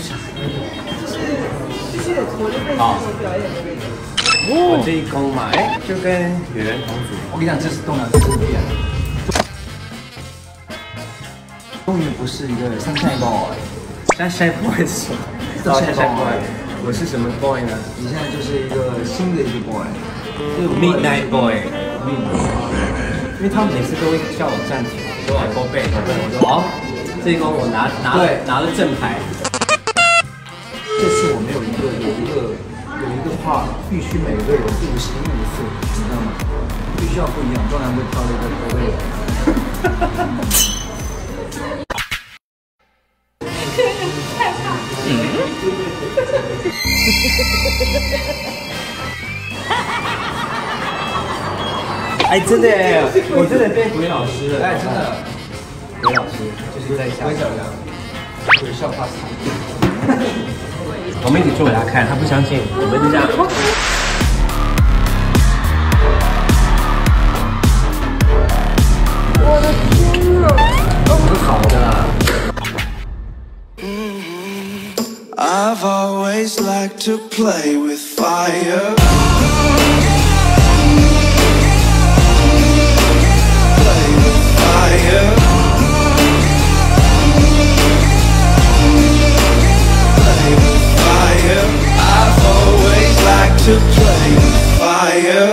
是就是我的背好景表演的那个。我这一公嘛，哎，就跟圆圆同组。我跟你讲，这是动量，这是不一样。终于不是一个 sunshine boy，山山 boy 是什么？哦，山山 boy，我是什么 boy 呢你现在就是一个新的一个 boy，对？Midnight boy，Midnight 因为他们每次都会叫我站起来，说我后背，后背，我说好，这一公我拿拿了拿了正牌。这次我们有一个有一个有一个 part，必须每个人入心入腹，你知道吗？必须要不一样，不然会跳了一个口味。哎，真的耶，我真的被鬼老师了。哎，真的，鬼老师就是在下我。讲讲，鬼笑话死。我们一起做给他看，他不相信，我们就这样。我的天哪！是好的啦。I've always liked to. Play with fire. to play fire.